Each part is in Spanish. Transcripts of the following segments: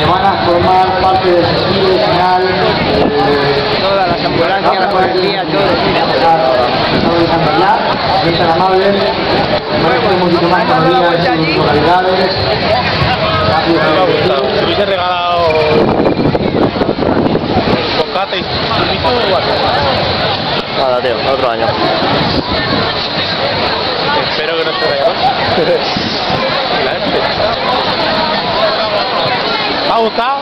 que van a formar parte del desfile final. Eh, Todas las ambulancias, la policía, todo. Estamos dejando ya, no tan amables, merece mucho más todavía en sus localidades. Hubiese regalado bocata y. Nada, tío, otro año. Espero que no se vaya más. Y la gente. ¿Me ha gustado?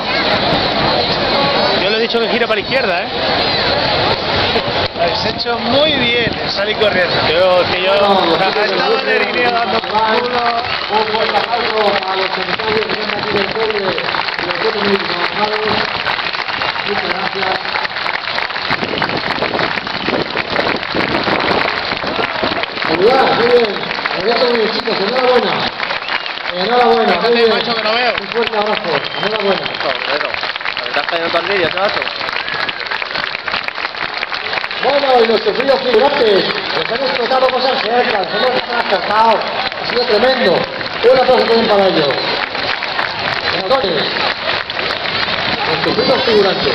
Yo le he dicho que gire para la izquierda, ¿eh? Habéis hecho muy bien en salir corriendo. Yo, que yo... Estado Nervinio dando por culo. Un fuerte aplauso a los sanitarios que están aquí del pueblo los trabajados. Muchas gracias. Saludar, muy bien. Muy bien, chicos. Enhorabuena. Enhorabuena. Muy bien. macho, que no veo. Un fuerte abrazo. Enhorabuena. Joder, ¿me estás cayendo todo el vídeo, chaval? Bueno, y nuestros fríos figurantes, les han explotado cosas cerca, les hemos acercado, ha sido tremendo. Un aplauso también para ellos. Fríos figurantes.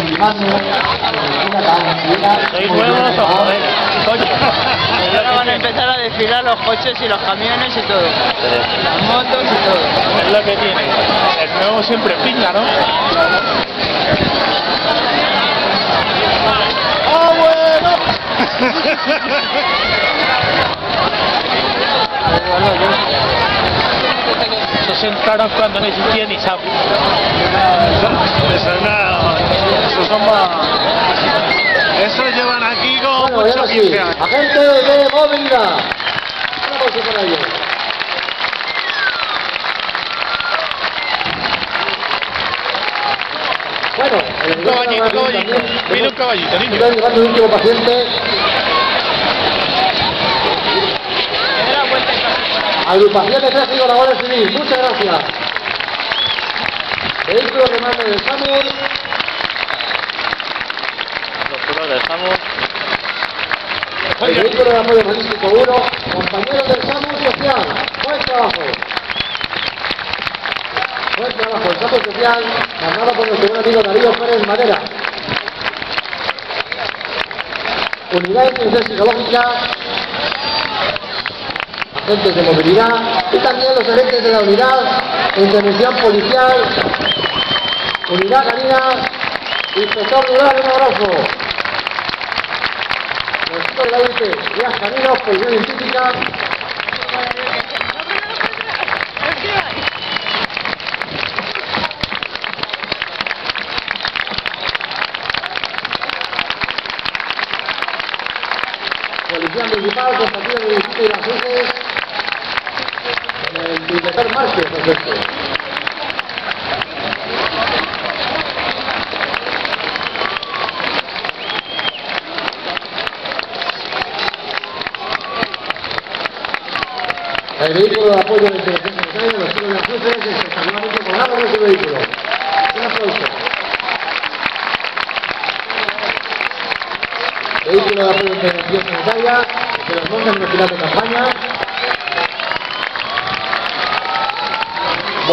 filmando la tan ¿Sois nuevos o joder? Coño. Ahora van a empezar a desfilar los coches y los camiones y todo. Las motos y todo. Es lo que tiene. El nuevo siempre pinga, ¿no? ¡Ah, bueno! Esos entraron cuando no existía ni SAP. Eso no. Eso son más. Eso llevan aquí como Bueno, ya mucho sí, 15 años. agente de movilidad. Un aplauso para ellos. Bueno, el caballito, un caballito. Mira un caballito, niño. El último paciente. Agrupación de Tráfico la Guardia Civil, muchas gracias. Vehículo de mando del SAMUR, Los dejamos. el vehículo de apoyo logístico 1, compañeros del SAMUR social, buen trabajo. Buen trabajo, el SAMUR social, mandado por nuestro buen amigo Darío Pérez Madera. Unidad de Intervención Psicológica, agentes de movilidad y también los agentes de la unidad de intervención policial, unidad canina, inspector rural, un abrazo. De la UIT, guías caninos, policía científica, policía municipal, compañía de distrito y las UCES, el vehículo de apoyo de intervención sanitaria, los chicos de las UCES, espectacularmente colgado en ese vehículo. Un aplauso. Vehículo de apoyo de intervención sanitaria, que los montan en el final de campaña.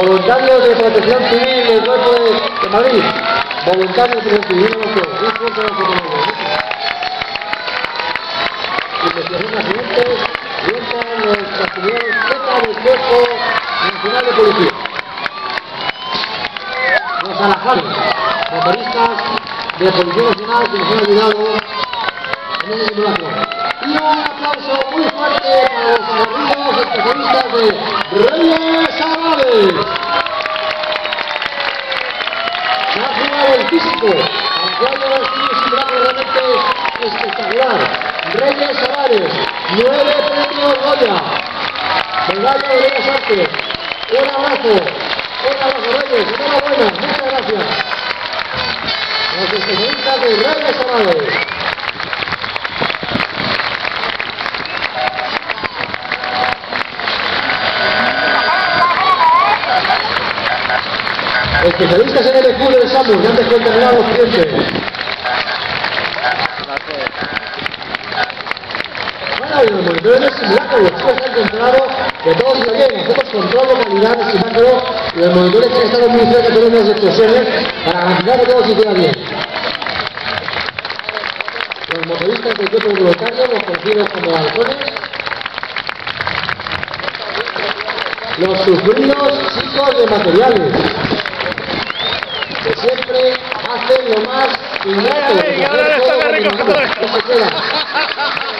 Voluntarios de protección civil del cuerpo de, de Madrid. Voluntarios de protección civil, un fuerte aplauso para ellos. Investigación de accidentes, orientan nuestras comunidades Z del cuerpo nacional de policía. Los alajares, motoristas de Policía Nacional que nos han ayudado en esta simulación. Y un aplauso muy fuerte para los aguerridos especialistas de Reyes Árabes. Se ha jugado el físico, aunque hay un estudio simulado realmente espectacular. Reyes Savares, nueve premios Goya. De Bellas Artes. Un abrazo. Un abrazo, Reyes. Enhorabuena. Muchas gracias. Los especialistas de Reyes Savares. Especialistas en el culo de que terminar los clientes. Y los monitores del simulacro, los chicos han encontrado que todo iba bien. Hacemos control de calidad del simulacro y los monitores han estado muy cerca de las explosiones para garantizar que todo se hiciera bien. Los motoristas del cuerpo voluntario, los conocidos como halcones, los sufridos chicos de materiales que siempre hacen lo más innato. ¡Ey, ahora hacer le todo toca con recoger nosotros. todo No se quedan.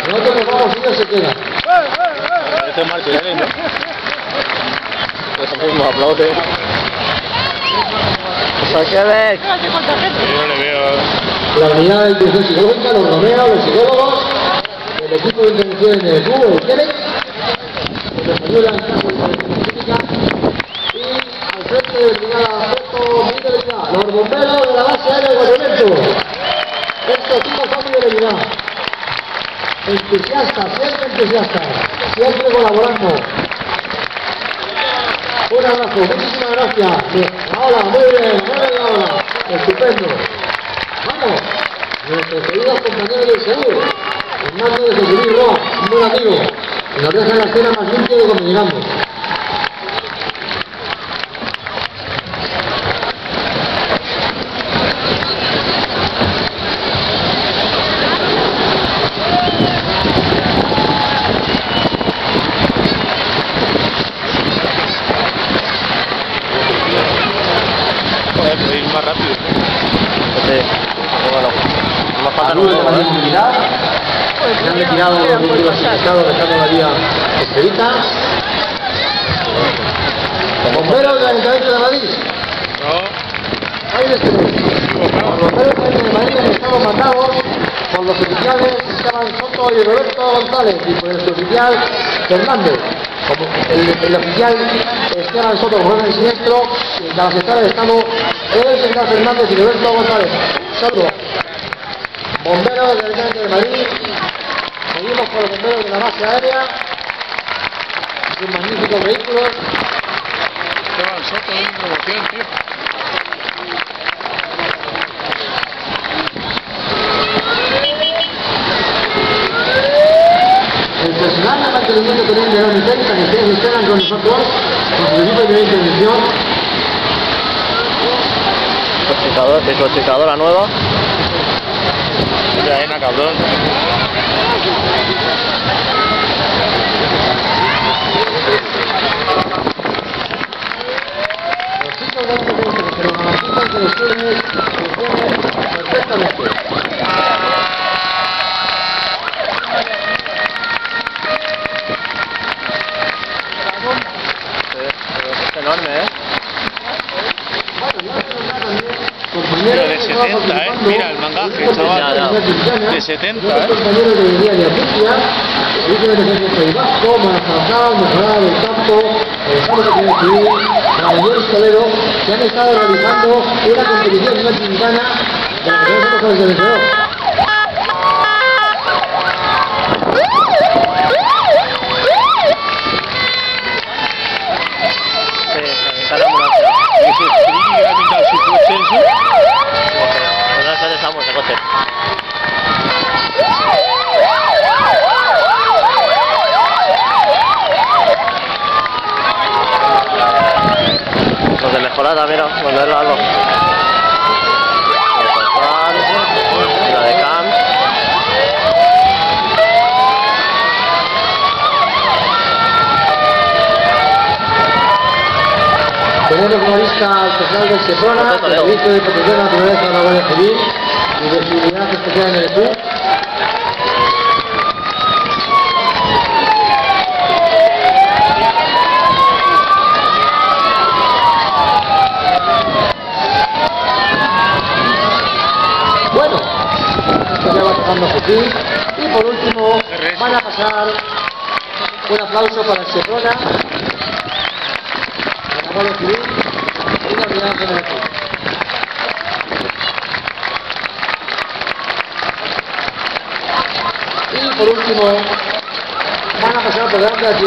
Nosotros nos vamos se quedan. Este es ¿no? Eso. Yo no le veo. La unidad de intención psicológica, los Romeo, los psicólogos, el equipo de intervención cubo, de intervención crítica, y al frente de Puerto Militar, los bomberos de la base aérea de Guayamento. Estos chicos son mi debilidad. Entusiastas, siempre entusiastas, siempre colaborando. Un abrazo, muchísimas gracias. Hola, muy bien, muy bien. Estupendo. Vamos, nuestros queridos compañeros del seguro, Fernando de Roa, un buen amigo, que nos deja la escena más limpia de cuando llegamos. Joder, puede ir más rápido. Sí. Bueno, más falta Salud de la ¿eh? dignidad, se han retirado los vehículos infectados dejando la vía expedita. Bomberos del Ayuntamiento de Madrid. Los bomberos de Madrid han estado mandados por los oficiales Esteban Soto y Roberto González y por el oficial Fernández. Como el, oficial Esteban Soto, como el siniestro, la secretaria de Estado, el general Fernández y Roberto González. Saludos. Bomberos del Ayuntamiento de Madrid, seguimos con los bomberos de la base aérea, sus magníficos vehículos. El personal de mantenimiento también de la defensa que ustedes con nosotros, con su equipo de intervención, descosificadora nueva. Mucha arena, cabrón. los chicos de la defensa que nos garantizan que los trenes funcionen perfectamente. Sí, pero es enorme, ¿eh? Compañeros Pero de que estaban 70, ¿eh? participando Mira el mangaje, en esta chaval. competición De mexicana, 70, nuestros ¿eh? compañeros de Guinea y Apucia, Servicio de Defensa del País Vasco, Manazarral, Mejorar el Campo, el Estado de Guinea Civil, Caballeros Toledo, que han estado realizando una competición de la que tenemos nosotros el vencedor. Sí, está la ambulancia. Ese friki que le ha pintado su coche ese. Pues no se deshamos el coche. Los de mejorada, mira, volverlo algo. La de Camps. Tenemos como lista al personal del SEPRONA, del Servicio de Protección de la Naturaleza de la Guardia Civil y de Seguridad Especial en el ESU. Su fin. Y por último, pasar un aplauso para el Seprona, para Guardia Civil y la Unidad aquí. Y por último, van a pasar por delante de aquí